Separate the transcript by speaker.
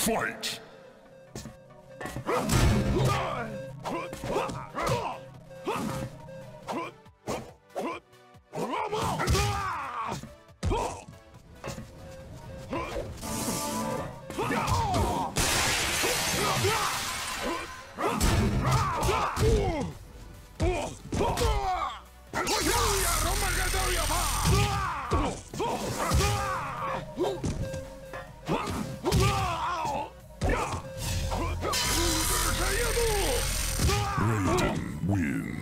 Speaker 1: Fight! win.